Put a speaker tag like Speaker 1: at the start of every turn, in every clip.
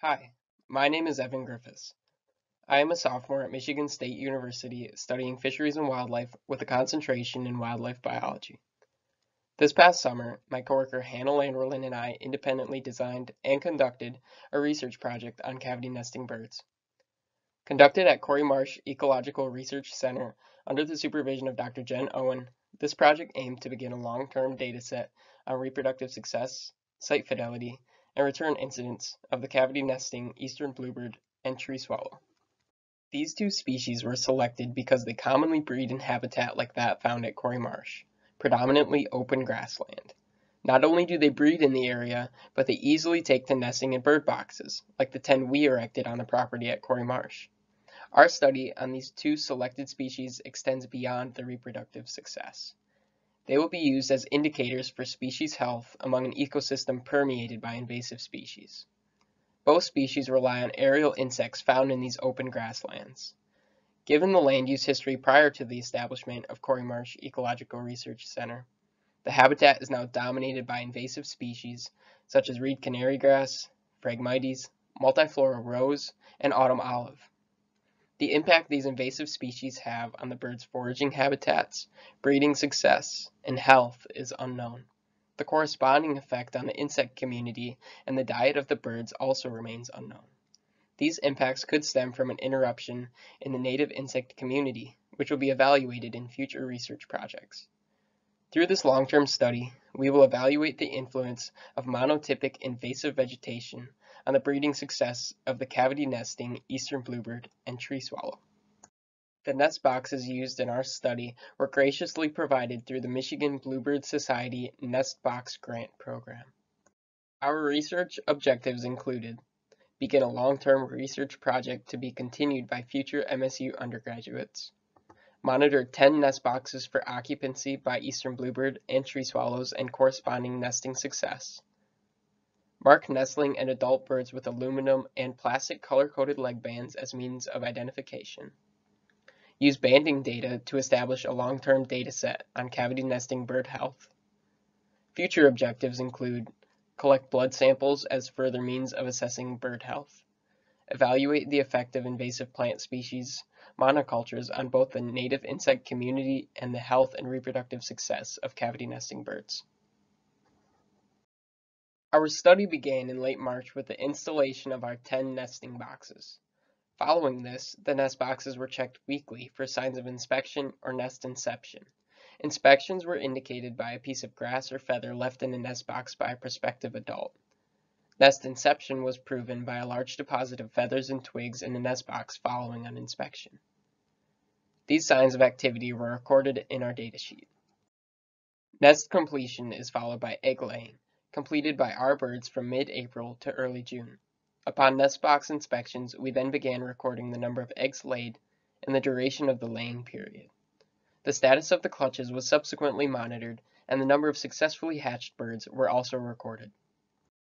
Speaker 1: Hi, my name is Evan Griffis. I am a sophomore at Michigan State University studying fisheries and wildlife with a concentration in wildlife biology. This past summer, my coworker Hannah Landerlin and I independently designed and conducted a research project on cavity nesting birds. Conducted at Corey Marsh Ecological Research Center under the supervision of Dr. Jen Owen, this project aimed to begin a long-term data set on reproductive success, site fidelity, and return incidence of the cavity nesting eastern bluebird and tree swallow. These two species were selected because they commonly breed in habitat like that found at Corey Marsh, predominantly open grassland. Not only do they breed in the area, but they easily take to nesting in bird boxes, like the 10 we erected on the property at Corey Marsh. Our study on these two selected species extends beyond their reproductive success. They will be used as indicators for species health among an ecosystem permeated by invasive species. Both species rely on aerial insects found in these open grasslands. Given the land use history prior to the establishment of Corey Marsh Ecological Research Center, the habitat is now dominated by invasive species such as reed canary grass, Phragmites, multiflora rose, and autumn olive. The impact these invasive species have on the bird's foraging habitats, breeding success, and health is unknown. The corresponding effect on the insect community and the diet of the birds also remains unknown. These impacts could stem from an interruption in the native insect community, which will be evaluated in future research projects. Through this long-term study, we will evaluate the influence of monotypic invasive vegetation on the breeding success of the cavity nesting eastern bluebird and tree swallow. The nest boxes used in our study were graciously provided through the Michigan Bluebird Society Nest Box Grant Program. Our research objectives included begin a long-term research project to be continued by future MSU undergraduates, monitor 10 nest boxes for occupancy by eastern bluebird and tree swallows and corresponding nesting success, Mark nestling and adult birds with aluminum and plastic color-coded leg bands as means of identification. Use banding data to establish a long-term data set on cavity nesting bird health. Future objectives include collect blood samples as further means of assessing bird health. Evaluate the effect of invasive plant species monocultures on both the native insect community and the health and reproductive success of cavity nesting birds. Our study began in late March with the installation of our 10 nesting boxes. Following this, the nest boxes were checked weekly for signs of inspection or nest inception. Inspections were indicated by a piece of grass or feather left in a nest box by a prospective adult. Nest inception was proven by a large deposit of feathers and twigs in the nest box following an inspection. These signs of activity were recorded in our datasheet. Nest completion is followed by egg laying completed by our birds from mid-April to early June. Upon nest box inspections, we then began recording the number of eggs laid and the duration of the laying period. The status of the clutches was subsequently monitored, and the number of successfully hatched birds were also recorded.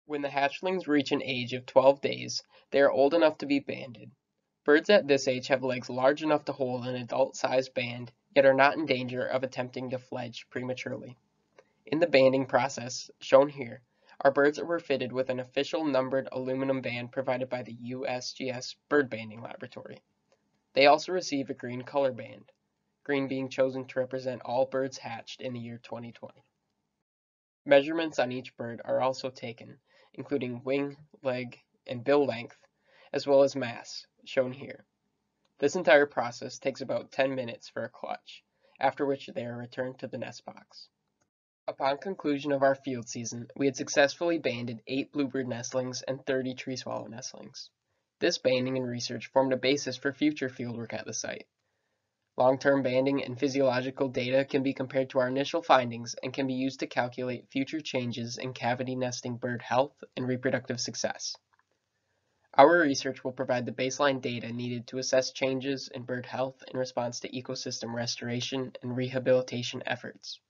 Speaker 1: When the hatchlings reach an age of 12 days, they are old enough to be banded. Birds at this age have legs large enough to hold an adult-sized band, yet are not in danger of attempting to fledge prematurely. In the banding process, shown here, our birds were fitted with an official numbered aluminum band provided by the USGS Bird Banding Laboratory. They also receive a green color band, green being chosen to represent all birds hatched in the year 2020. Measurements on each bird are also taken, including wing, leg, and bill length, as well as mass, shown here. This entire process takes about 10 minutes for a clutch, after which they are returned to the nest box. Upon conclusion of our field season, we had successfully banded 8 bluebird nestlings and 30 tree swallow nestlings. This banding and research formed a basis for future fieldwork at the site. Long-term banding and physiological data can be compared to our initial findings and can be used to calculate future changes in cavity nesting bird health and reproductive success. Our research will provide the baseline data needed to assess changes in bird health in response to ecosystem restoration and rehabilitation efforts.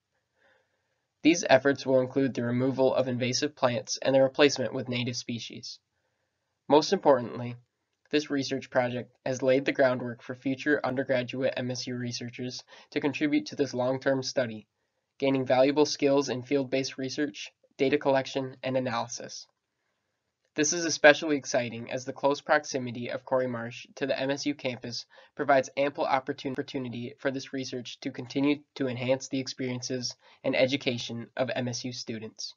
Speaker 1: These efforts will include the removal of invasive plants and their replacement with native species. Most importantly, this research project has laid the groundwork for future undergraduate MSU researchers to contribute to this long-term study, gaining valuable skills in field-based research, data collection, and analysis. This is especially exciting as the close proximity of Corey Marsh to the MSU campus provides ample opportunity for this research to continue to enhance the experiences and education of MSU students.